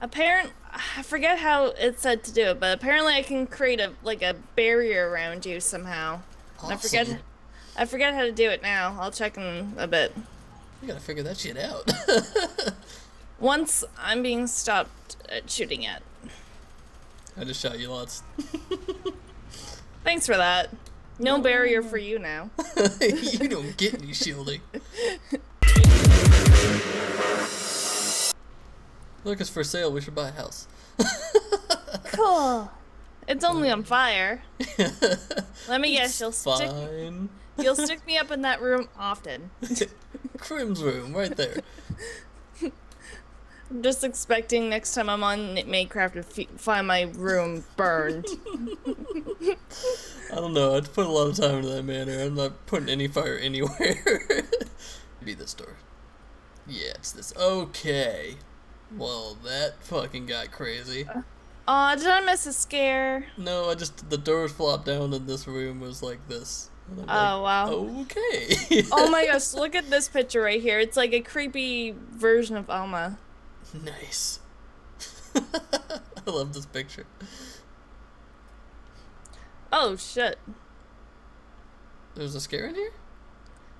Apparent, I forget how it said to do it, but apparently I can create a like a barrier around you somehow. And I forget, I forget how to do it now. I'll check in a bit. You gotta figure that shit out. Once I'm being stopped at shooting at. I just shot you lots. Thanks for that. No barrier for you now. you don't get any shielding. Look, it's for sale. We should buy a house. Cool. It's only on fire. Let me guess, you'll stick Fine. you'll stick me up in that room often. Crim's room, right there. I'm just expecting next time I'm on Minecraft to find my room burned. I don't know. I'd put a lot of time into that manor. I'm not putting any fire anywhere. Be this door. Yeah, it's this. Okay. Well, that fucking got crazy. Aw, did I miss a scare? No, I just the doors flopped down and this room was like this. Oh, wow. Okay. Oh my gosh, look at this picture right here. It's like a creepy version of Alma. nice. I love this picture. Oh shit. There's a scare in here?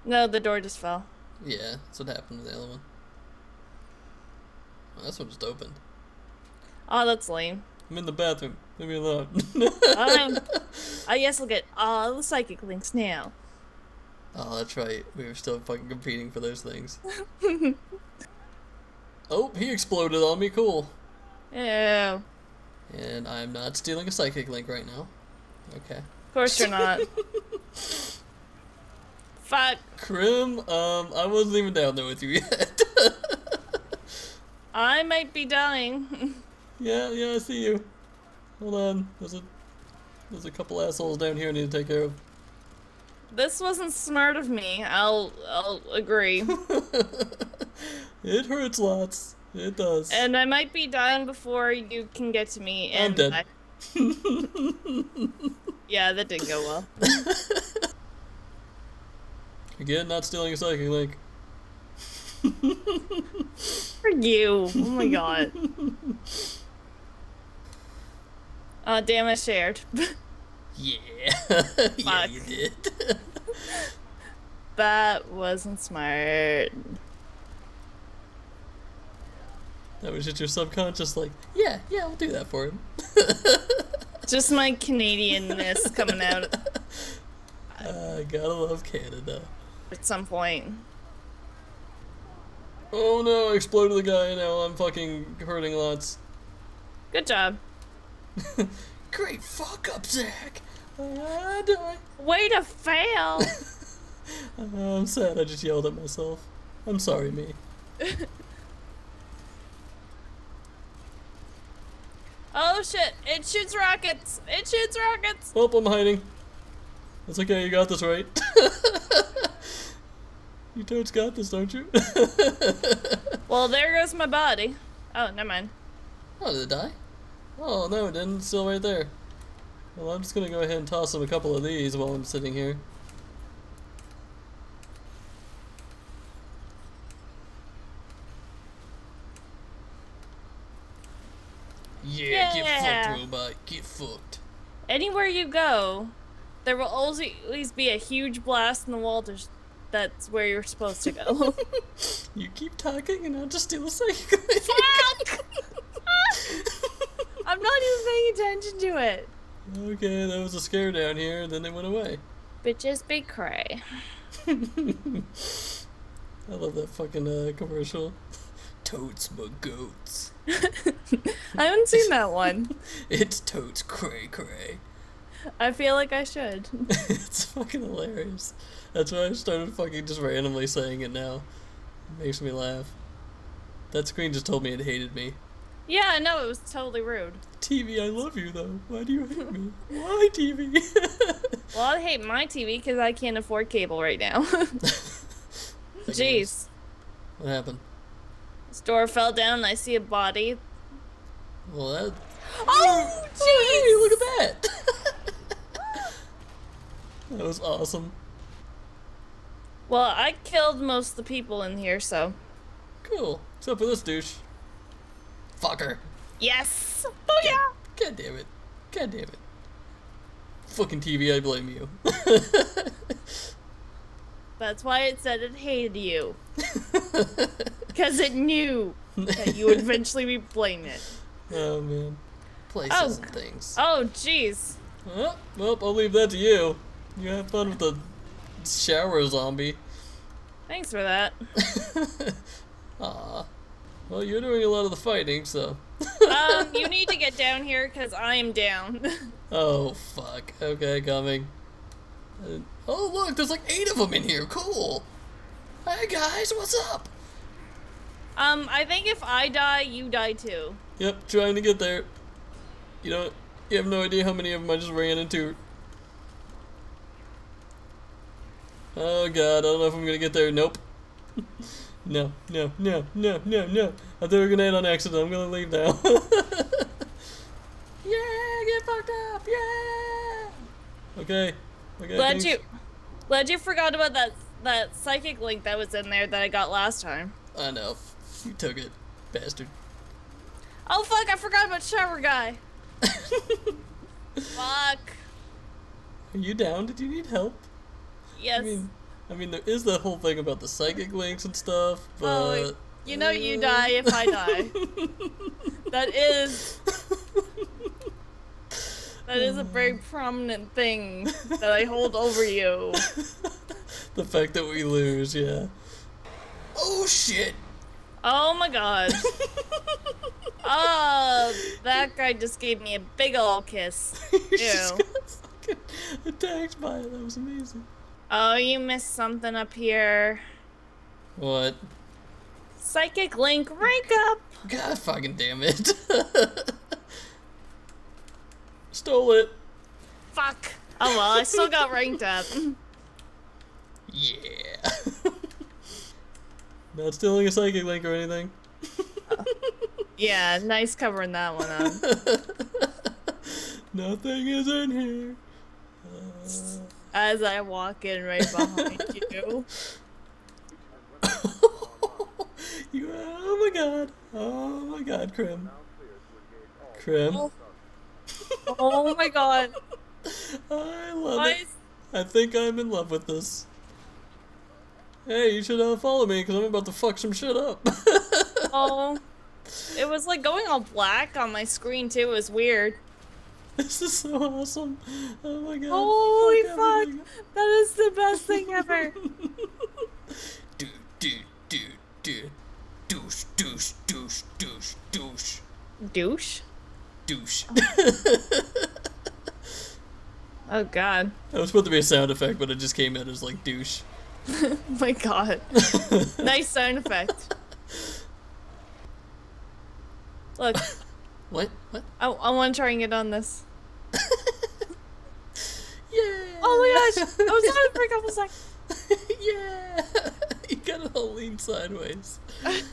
No, the door just fell. Yeah, that's what happened to the other one. Oh, this one just opened. Oh, that's lame. I'm in the bathroom. Leave me alone. Um, I guess I'll get all the psychic links now. Oh, that's right. We were still fucking competing for those things. oh, he exploded on me. Cool. Ew. And I'm not stealing a psychic link right now. Okay. Of course you're not. Fuck. Crim, um, I wasn't even down there with you yet. I might be dying. yeah, yeah, I see you. Hold on. There's a there's a couple assholes down here I need to take care of. this wasn't smart of me. I'll I'll agree. it hurts lots. It does. and I might be dying before you can get to me. I'm And dead. I- yeah, that didn't go well. Again, not stealing a psychic link. For you. Oh my god. Oh damn! I shared. Yeah. yeah, you did. that wasn't smart. that was just your subconscious, like, yeah, yeah, I'll do that for him. Just my Canadianness coming out I uh, gotta love Canada. at some point. Oh no, I exploded the guy, now I'm fucking hurting lots. Good job. Great fuck up, Zach! Ah, die. Way to fail. I'm sad I just yelled at myself. I'm sorry, me. oh shit! It shoots rockets. It shoots rockets. Oh, I'm hiding. It's okay, you got this right. You totes got this, don't you? Well, there goes my body. Oh, never mind. oh, did it die? Oh, no, it didn't. It's still right there. Well, I'm just gonna go ahead and toss him a couple of these while I'm sitting here. Yeah, get fucked, robot. Get fucked. Anywhere you go, there will always be a huge blast in the wall. To that's where you're supposed to go. You keep talking and I'll just steal a second. Fuck! I'm not even paying attention to it. okay, that was a scare down here, and then they went away. Bitches be cray. I love that fucking uh, commercial. Totes but goats. I haven't seen that one. It's totes cray cray. I feel like I should. it's fucking hilarious. That's why I started fucking just randomly saying it now. It makes me laugh. That screen just told me it hated me. Yeah, no, it was totally rude. TV, I love you though. Why do you hate me? Why TV? Well, I hate my TV because I can't afford cable right now. Jeez. What happened? This door fell down and I see a body. Well, that. Oh, Hey, look at that! That was awesome. Well, I killed most of the people in here, so. Cool. Except for this douche. fucker. Yes. Oh yeah. God damn it. God damn it. Fucking TV, I blame you. That's why it said it hated you. Because it knew that you would eventually be blaming it. oh man. Places Oh. and things. Oh, jeez. Oh, well, I'll leave that to you. You have fun with the shower zombie. Thanks for that. Aw. Well, you're doing a lot of the fighting, so. Um, you need to get down here because I am down. Oh, fuck. Okay, coming. Uh, oh, look, there's like eight of them in here. Cool. Hey, guys, what's up? um, I think if I die, you die too. Yep, trying to get there. You know, you have no idea how many of them I just ran into. Oh god, I don't know if I'm gonna get there. Nope. no, no, no, no, no, no. I threw a grenade on accident. I'm gonna leave now. yeah, get fucked up. Yeah. Okay. Okay. Glad things- you, glad you forgot about that that psychic link that was in there that I got last time. I know. You took it, bastard. Oh fuck! I forgot about shower guy. fuck. Are you down? Did you need help? Yes. I mean, I mean, there is that whole thing about the psychic links and stuff, oh, but Oh, you know you die if I die. that is that is a very prominent thing that I hold over you. the fact that we lose, yeah. Oh shit! Oh my god. Oh, that guy just gave me a big ol' kiss. you just Ew. got fucking attacked by it. That was amazing. Oh, you missed something up here. What? Psychic link, rank up. God fucking damn it! Stole it. Fuck. Oh well, I still got ranked up. Yeah. Not stealing a psychic link or anything. Yeah, nice covering that one up. Nothing is in here. As I walk in right behind you. you oh my god. Oh my god, Crim. Crim. Oh. Oh my god. I love Why it. is I think I'm in love with this. Hey, you should uh, follow me because I'm about to fuck some shit up. oh it was like going all black on my screen too, it was weird. this is so awesome. Oh my god. Holy Fuck fuck! That is the best thing ever. do, do, do, do. Douche, douche, douche, douche, douche, Douche? douche. Oh god. that was supposed to be a sound effect, but it just came out as like douche. Oh my god. nice sound effect. Look, What? What? I, I want to try and get on this. Yeah. Oh my gosh! I was on it for a couple seconds. yeah. you got it all lean sideways.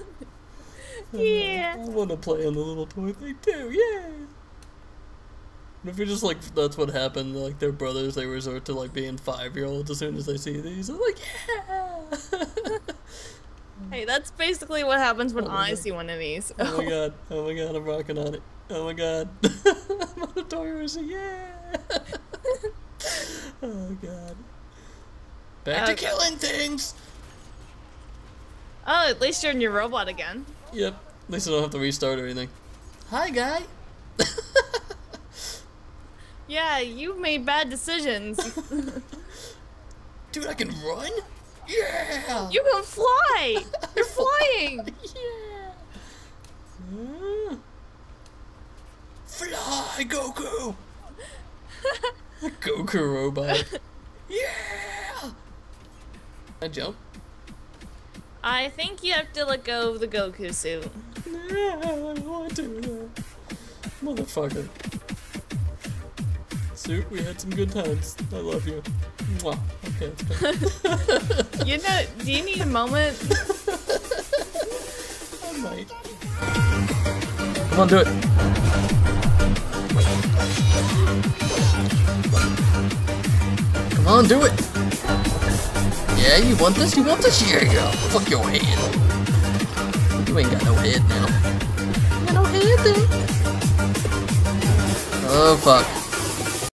Yeah. I want to play on the little toy thing too. Yeah. And if you're just like, that's what happened. Like their brothers, they resort to like being five year olds as soon as they see these. They're like, yeah. Hey, that's basically what happens when Oh I God. see one of these. oh my god. Oh my god. I'm rocking on it. Oh my god. I'm on a toy racing. Yeah. oh god. Back to killing things. Oh, at least you're in your robot again. Yep. At least I don't have to restart or anything. Hi, guy. Yeah, you made bad decisions. Dude, I can run? Yeah! you can fly! You're flying! Yeah! Mm. Fly, Goku! Goku robot. Yeah! I jump? I think you have to let go of the Goku suit. Yeah, I want to. Motherfucker. We had some good times. I love you. Mwah. Okay. You know, do you need a moment? I might. Come on, do it. Come on, do it. Yeah, you want this? You want this? Here you go. Fuck your head. You ain't got no head now. You got no head? Oh fuck.